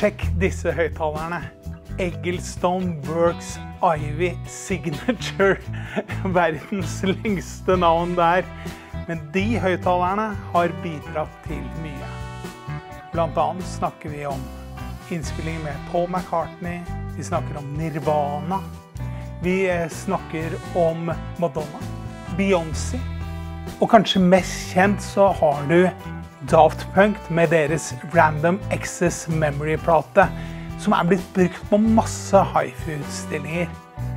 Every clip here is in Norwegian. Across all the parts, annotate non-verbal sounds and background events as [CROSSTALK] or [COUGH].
Sjekk disse høyttalerne. Egglestone Works Ivy Signature. [LAUGHS] Verdens lengste navn der. Men de høyttalerne har bidratt til mye. Blant annet snakker vi om innspillinger med Paul McCartney. Vi snakker om Nirvana. Vi eh, snakker om Madonna. Beyoncé. Og kanskje mest kjent så har du Daft Punk med deres Random Access Memory-plate, som er blitt brukt på masse hifi-utstillinger.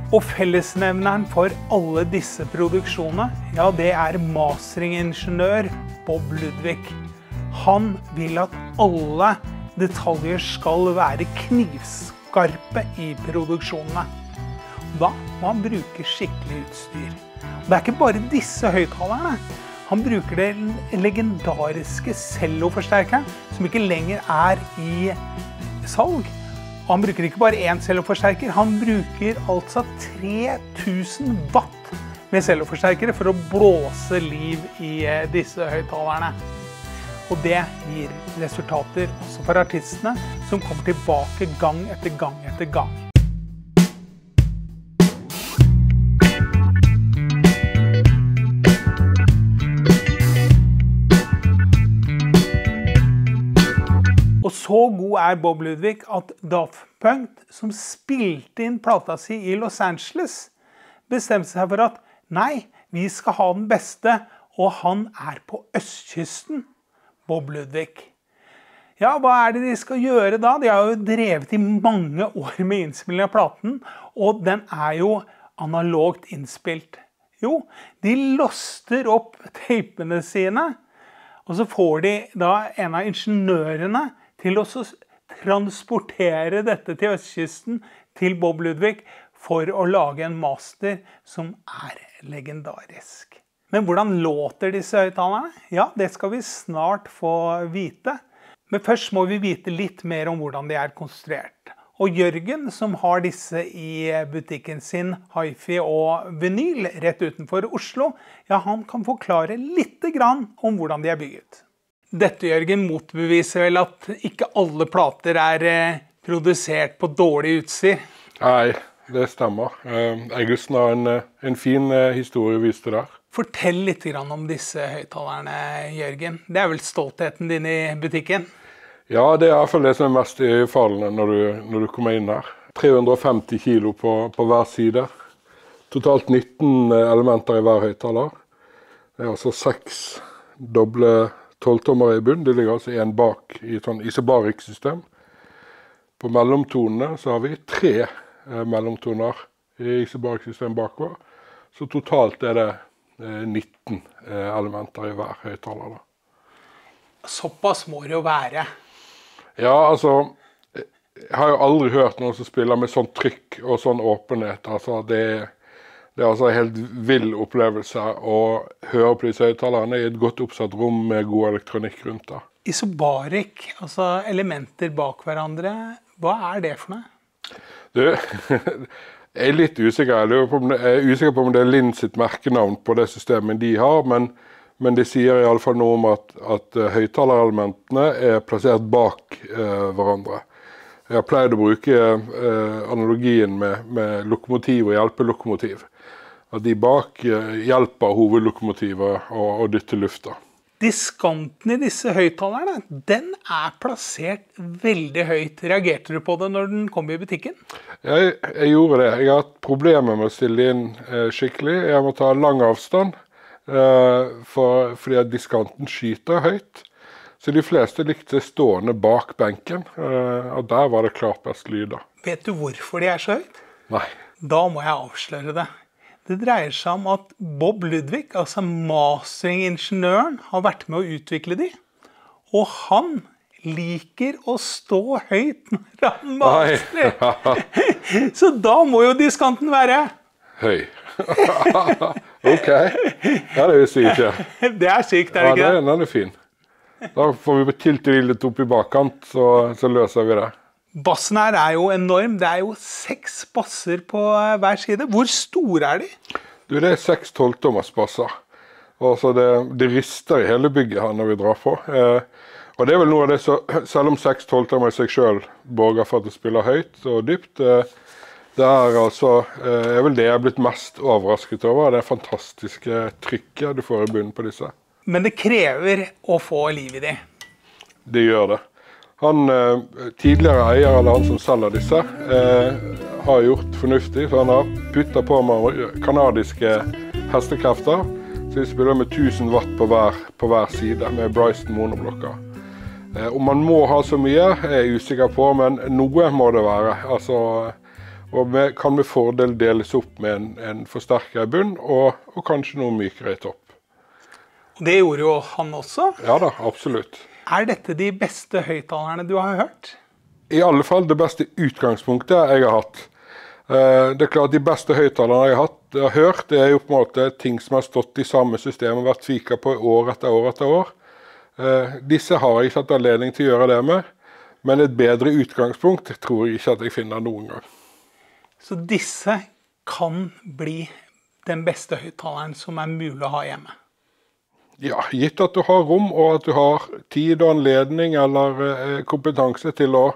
Og fellesnevneren for alle disse produksjonene, ja, det er masteringingeniør Bob Ludvig. Han vil at alle detaljer skal være knivskarpe i produksjonene. Da må han bruke skikkelig utstyr. Og det er ikke bare disse høyttalerne. Han bruker det legendariske celloforsterkeren, som ikke lenger er i salg. Han bruker ikke bare én celloforsterker, han bruker altså 3000 watt med celloforsterkere for å blåse liv i eh, disse høyttalerne. Og det gir resultater også for artistene, som kommer tilbake gang etter gang etter gang. Så god er Bob Ludvig at Daft Punk, som spilte inn plata si i Los Angeles, bestemte seg for at nei, vi skal ha den beste, og han er på østkysten. Bob Ludvig. Ja, hva er det de skal gjøre da? De har jo drevet i mange år med innspilling av platen, og den er jo analogt innspilt. Jo, de loster opp tapene sine, og så får de da en av ingeniørene til å transportere dette til østkysten, til Bob Ludvig, for å lage en master som er legendarisk. Men hvordan låter disse høyttalerne? Ja, det skal vi snart få vite. Men først må vi vite litt mer om hvordan de er konstruert. Og Jørgen, som har disse i butikken sin Hifi og Vinyl rett utenfor Oslo, ja, han kan forklare litt om hvordan de er bygget. Dette, Jørgen, motbeviser vel at ikke alle plater er eh, produsert på dårlig utstyr? Nei, det stemmer. Eggelsen har en, eh, en fin eh, historie å vise der. Fortell litt om disse høyttalerne, Jørgen. Det er vel stoltheten din i butikken? Ja, det er iallfall det som er mest iøynefallende når, du, når du kommer inn her. 350 kilo på, på, hver side. Totalt 19 elementer i hver høyttaler. Det er altså seks doble tolvtommere i bunn. Det ligger altså én bak i et sånn isobaric-system. På mellomtonene så har vi tre eh, mellomtoner i isobaric-system bakover. Så totalt er det 19 eh, eh, elementer i hver høyttaler. Såpass må det jo være? Ja, altså Jeg har jo aldri hørt noen som spiller med sånn trykk og sånn åpenhet. altså det, det er altså en helt vill opplevelse å høre på disse høyttalerne i et godt oppsatt rom med god elektronikk rundt. det. Isobarik, altså elementer bak hverandre, hva er det for noe? Du, [LAUGHS] Jeg er litt usikker. Jeg er usikker på om det er Linn sitt merkenavn på det systemet de har, men, men de sier iallfall noe om at, at høyttalerelementene er plassert bak eh, hverandre. Jeg har pleid å bruke eh, analogien med, med lokomotiv og hjelpelokomotiv. At de bak eh, hjelper hovedlokomotivet å, å dytte lufta. Diskanten i disse høyttalerne den er plassert veldig høyt. Reagerte du på det når den kom i butikken? Jeg, jeg gjorde det. Jeg har hatt problemer med å stille inn eh, skikkelig. Jeg må ta lang avstand eh, for, fordi at diskanten skyter høyt. Så de fleste likte stående bak benken, eh, og der var det klart best lyd. da. Vet du hvorfor de er så høyt? Nei. Da må jeg avsløre det. Det dreier seg om at Bob Ludvig, altså mastering-ingeniøren, har vært med å utvikle de. Og han liker å stå høyt når han master. [LAUGHS] Så da må jo diskanten være Høy. [LAUGHS] ok. Ja, det visste jeg ikke. [LAUGHS] Det er sykt, er det ikke? Ja, den er fin. Da får vi tilte litt opp i bakkant, så, så løser vi det. Bassen her er jo enorm. Det er jo seks basser på eh, hver side. Hvor store er de? Du, Det er seks tolvtommers basser. Altså det, det, rister i hele bygget her når vi drar på. Eh, Og det er vel noe av det som, Selv om 612 i seg sjøl borger for at det spiller høyt og dypt, eh, det er altså eh, er vel det jeg er blitt mest overrasket over. Det fantastiske trykket du får i bunnen på disse. Men det krever å få liv i de. Det gjør det. Han eh, tidligere eier, eller han som selger disse, har gjort fornuftig. for Han har putta på med kanadiske hestekrefter. Så de spiller med 1000 watt på hver, på hver side med Bryson monoblokker. Om man må ha så mye, er jeg usikker på, men noe må det være. Altså, og kan med fordel deles opp med en, en forsterker i bunn og, og, kanskje noe mykere i topp. Og Det gjorde jo han også. Ja da, absolutt. Er dette de beste høyttalerne du har hørt? I alle fall det beste utgangspunktet jeg har hatt. Eh, det er klart De beste høyttalerne jeg har, hatt, jeg har hørt, det er jo på en måte ting som har stått i samme system og vært tvika på år etter år etter år. Eh, disse har jeg ikke hatt anledning til å gjøre det med, men et bedre utgangspunkt tror jeg ikke at jeg finner noen gang. Så disse kan bli den beste høyttaleren som er mulig å ha hjemme. Ja, gitt at du har rom og at du har tid og anledning eller eh, kompetanse til å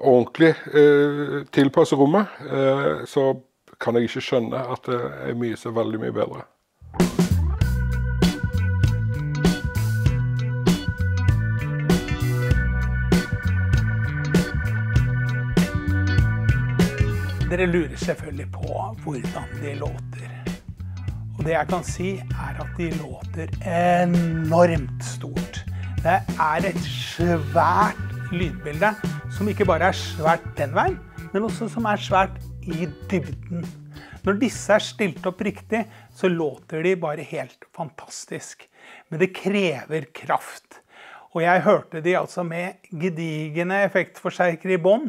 ordentlig eh, tilpasse rommet, eh, så kan jeg ikke skjønne at det er mye så veldig mye bedre. Dere lurer selvfølgelig på hvordan de låter. Og det jeg kan si, er at de låter enormt stort. Det er et svært lydbilde som ikke bare er svært den veien, men også som er svært i dybden. Når disse er stilt opp riktig, så låter de bare helt fantastisk. Men det krever kraft. Og jeg hørte de altså med gedigne effektforsterkere i bånn,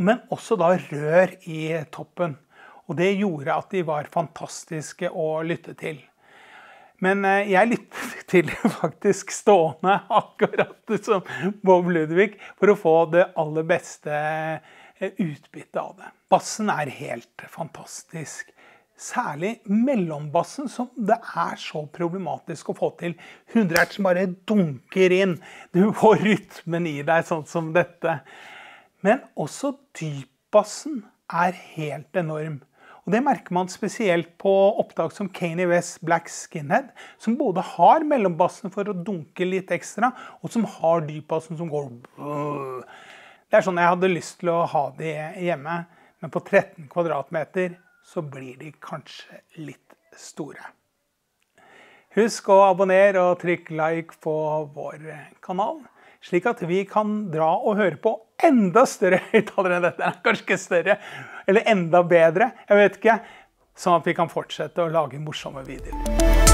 men også da rør i toppen. Og det gjorde at de var fantastiske å lytte til. Men eh, jeg lyttet [LAUGHS] til [LAUGHS] faktisk stående, akkurat som Bob Ludvig, for å få det aller beste eh, utbyttet av det. Bassen er helt fantastisk. Særlig mellombassen, som det er så problematisk å få til. 100 hertz bare dunker inn. Du får rytmen i deg, sånn som dette. Men også dypbassen er helt enorm. Og Det merker man spesielt på opptak som Kanye West Black Skinhead, som både har mellombassen for å dunke litt ekstra, og som har dypbassen som går Det er sånn jeg hadde lyst til å ha de hjemme, men på 13 kvadratmeter så blir de kanskje litt store. Husk å abonnere og trykk like på vår kanal, slik at vi kan dra og høre på enda større [LAUGHS] høyttalere enn dette. Kanskje ikke større, eller enda bedre. Jeg vet ikke. Sånn at vi kan fortsette å lage morsomme videoer.